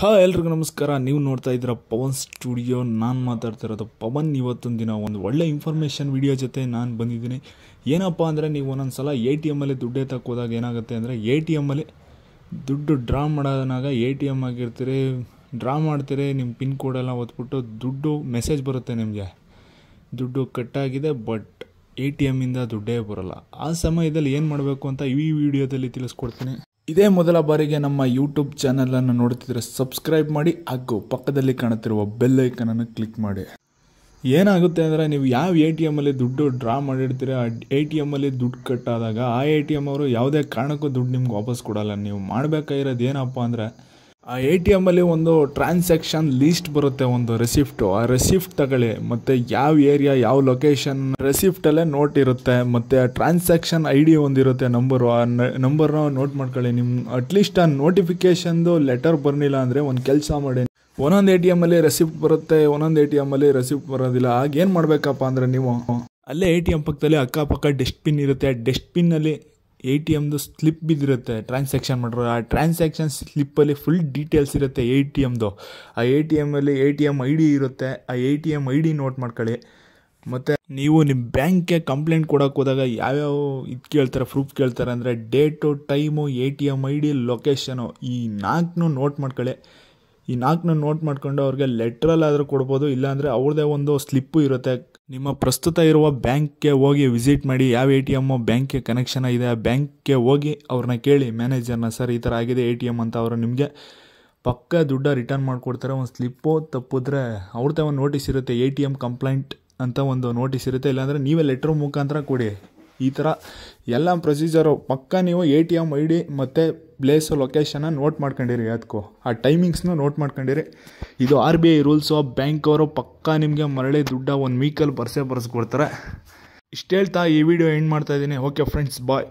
ಹಾ, ಎಲ್ರಿಗೂ ನಮಸ್ಕಾರ. ನೀವು ನೋಡ್ತಾ ಇದ್ದೀರ ಪವನ್ ಸ್ಟುಡಿಯೋ. ನಾನು ಮಾತಾಡ್ತಿರೋದು ಪವನ್. ಇವತ್ತೊಂದು ದಿನ ಒಂದು ಒಳ್ಳೆ ಇನ್ಫಾರ್ಮೇಷನ್ ವಿಡಿಯೋ ಜೊತೆ ನಾನು ಬಂದಿದ್ದೀನಿ. ಏನಪ್ಪ ಅಂದರೆ ನೀವು ಒಂದೊಂದು ಸಲ ಎ ಟಿ ಎಮ್ಮಲ್ಲಿ ದುಡ್ಡೇ ತಕ್ಕೋದಾಗ ಏನಾಗುತ್ತೆ ಅಂದರೆ ಎ ಟಿ ಎಮ್ಮಲ್ಲಿ ದುಡ್ಡು ಡ್ರಾ ಮಾಡೋದಾಗ ಎ ಟಿ ಎಂ ಆಗಿರ್ತೀರಿ, ಡ್ರಾ ಮಾಡ್ತೀರಿ ನಿಮ್ಮ ಪಿನ್ ಕೋಡೆಲ್ಲ ಒತ್ಬಿಟ್ಟು ದುಡ್ಡು ಮೆಸೇಜ್ ಬರುತ್ತೆ ನಿಮಗೆ. ದುಡ್ಡು ಕಟ್ಟಾಗಿದೆ ಬಟ್ ಎ ಟಿ ಎಮ್ಮಿಂದ ದುಡ್ಡೇ ಬರೋಲ್ಲ. ಆ ಸಮಯದಲ್ಲಿ ಏನು ಮಾಡಬೇಕು ಅಂತ ಈ ವಿಡಿಯೋದಲ್ಲಿ ತಿಳಿಸ್ಕೊಡ್ತೀನಿ. ಇದೇ ಮೊದಲ ಬಾರಿಗೆ ನಮ್ಮ ಯೂಟ್ಯೂಬ್ ಚಾನಲನ್ನು ನೋಡ್ತಿದ್ರೆ ಸಬ್ಸ್ಕ್ರೈಬ್ ಮಾಡಿ ಹಾಗೂ ಪಕ್ಕದಲ್ಲಿ ಕಾಣುತ್ತಿರುವ ಬೆಲ್ ಐಕನನ್ನು ಕ್ಲಿಕ್ ಮಾಡಿ. ಏನಾಗುತ್ತೆ ಅಂದರೆ ನೀವು ಯಾವ ಎ ಟಿ ಎಮ್ಮಲ್ಲಿ ದುಡ್ಡು ಡ್ರಾ ಮಾಡಿರ್ತೀರ, ಆ ಎ ಟಿ ಎಮ್ಮಲ್ಲಿ ದುಡ್ಡು ಕಟ್ಟಾದಾಗ ಆ ಎ ಟಿ ಎಂ ಅವರು ಯಾವುದೇ ಕಾರಣಕ್ಕೂ ದುಡ್ಡು ನಿಮ್ಗೆ ವಾಪಸ್ ಕೊಡಲ್ಲ. ನೀವು ಮಾಡಬೇಕಾಗಿರೋದು ಏನಪ್ಪ ಅಂದರೆ ಆ ಎ ಟಿ ಎಮ್ಮಲ್ಲಿ ಒಂದು ಟ್ರಾನ್ಸಾಕ್ಷನ್ ಲೀಸ್ಟ್ ಬರುತ್ತೆ, ಒಂದು ರೆಸಿಫ್ಟು ಆ ರೆಸಿಫ್ಟ್ ತಗೊಳ್ಳಿ, ಮತ್ತು ಯಾವ ಏರಿಯಾ ಯಾವ ಲೊಕೇಶನ್ ರೆಸಿಫ್ಟಲ್ಲೇ ನೋಟ್ ಇರುತ್ತೆ, ಮತ್ತು ಟ್ರಾನ್ಸಾಕ್ಷನ್ ಐ ಡಿ ಒಂದಿರುತ್ತೆ ನಂಬರು ಆ ನಂಬರ್ನ ನೋಟ್ ಮಾಡ್ಕೊಳ್ಳಿ. ನಿಮ್ಮ ಅಟ್ಲೀಸ್ಟ್ ಆ ನೋಟಿಫಿಕೇಷನ್ದು ಲೆಟರ್ ಬರಲಿಲ್ಲ ಅಂದರೆ ಒಂದು ಕೆಲಸ ಮಾಡಿ. ಒಂದೊಂದು ಎ ಟಿ ಎಮ್ಮಲ್ಲಿ ರೆಸಿಪ್ಟ್ ಬರುತ್ತೆ, ಒಂದೊಂದು ಎ ಟಿ ಎಮ್ಮಲ್ಲಿ ರೆಸಿಪ್ಟ್ ಬರೋದಿಲ್ಲ. ಆಗೇನು ಮಾಡಬೇಕಪ್ಪ ಅಂದರೆ ನೀವು? ಅಲ್ಲೇ ಎ ಟಿ ಎಂ ಪಕ್ಕದಲ್ಲಿ ಅಕ್ಕಪಕ್ಕ ಡಸ್ಟ್ಬಿನ್ ಇರುತ್ತೆ. ಆ ಡಸ್ಟ್ಬಿನ್ನಲ್ಲಿ ಎ ಟಿ ಎಮ್ದು ಸ್ಲಿಪ್ ಬಿದ್ದಿರುತ್ತೆ ಟ್ರಾನ್ಸಾಕ್ಷನ್ ಮಾಡಿರೋ. ಆ ಟ್ರಾನ್ಸಾಕ್ಷನ್ ಸ್ಲಿಪ್ಪಲ್ಲಿ ಫುಲ್ ಡೀಟೇಲ್ಸ್ ಇರುತ್ತೆ ಎ ಟಿ ಎಮ್ದು ಆ A T ಎಮ್ಮಲ್ಲಿ A T M I D ಇರುತ್ತೆ. ಆ A T M I D note ಮಾಡ್ಕೊಳ್ಳಿ. ಮತ್ತು ನೀವು ನಿಮ್ಮ ಬ್ಯಾಂಕ್ಗೆ ಕಂಪ್ಲೇಂಟ್ ಕೊಡೋಕೆ ಹೋದಾಗ ಯಾವ್ಯಾವ ಇದು ಕೇಳ್ತಾರೆ ಪ್ರೂಫ್ ಕೇಳ್ತಾರೆ ಅಂದರೆ date time A T M I D location ಈ ನಾಲ್ಕನ್ನೂ ನೋಟ್ ಮಾಡ್ಕೊಳ್ಳಿ. ಈ ನಾಲ್ಕನ್ನ ನೋಟ್ ಮಾಡ್ಕೊಂಡು ಅವ್ರಿಗೆ ಲೆಟ್ರಲ್ಲಾದರೂ ಕೊಡ್ಬೋದು, ಇಲ್ಲಾಂದರೆ ಅವ್ರದ್ದೇ ಒಂದು ಸ್ಲಿಪ್ಪು ಇರುತ್ತೆ. ನಿಮ್ಮ ಪ್ರಸ್ತುತ ಇರುವ ಬ್ಯಾಂಕ್ಗೆ ಹೋಗಿ ವಿಸಿಟ್ ಮಾಡಿ ಯಾವ ಎ ಟಿ ಎಮ್ಮು ಬ್ಯಾಂಕ್ಗೆ ಕನೆಕ್ಷನ್ ಇದೆ ಆ ಬ್ಯಾಂಕ್ಗೆ ಹೋಗಿ ಅವ್ರನ್ನ ಕೇಳಿ ಮ್ಯಾನೇಜರ್ನ ಸರ್ ಈ ಥರ ಆಗಿದೆ, ಎ ಟಿ ಎಂ ಅಂತ ಅವರು ನಿಮಗೆ ಪಕ್ಕ ದುಡ್ಡ ರಿಟರ್ನ್ ಮಾಡಿಕೊಡ್ತಾರೆ, ಒಂದು ಸ್ಲಿಪ್ಪು ತಪ್ಪಿದ್ರೆ ಅವ್ರದ್ದೇ ಒಂದು ನೋಟಿಸ್ ಇರುತ್ತೆ, ಎ ಟಿ ಎಂ ಕಂಪ್ಲೇಂಟ್ ಅಂತ ಒಂದು ನೋಟಿಸ್ ಇರುತ್ತೆ, ಇಲ್ಲಾಂದರೆ ನೀವೇ ಲೆಟ್ರ್ ಮುಖಾಂತರ ಕೊಡಿ. ಈ ಥರ ಎಲ್ಲ ಪ್ರೊಸೀಜರು ಪಕ್ಕ ನೀವು A T M I D ಮತ್ತು ಪ್ಲೇಸು ಲೊಕೇಶನ್ನ ನೋಟ್ ಮಾಡ್ಕೊಂಡಿರಿ ಅದಕ್ಕೂ ಆ ಟೈಮಿಂಗ್ಸ್ನ ನೋಟ್ ಮಾಡ್ಕೊಂಡಿರಿ. ಇದು R B I rules bank ಅವರು ಪಕ್ಕ ನಿಮಗೆ ಮರಳಿ ದುಡ್ಡ ಒಂದು ವೀಕಲ್ಲಿ ಬರ್ಸೇ ಬರ್ಸ್ಕೊಡ್ತಾರೆ. ಇಷ್ಟು ಹೇಳ್ತಾ ಈ ವಿಡಿಯೋ ಎಂಡ್ ಮಾಡ್ತಾ ಇದ್ದೀನಿ. ಓಕೆ ಫ್ರೆಂಡ್ಸ್ ಬಾಯ್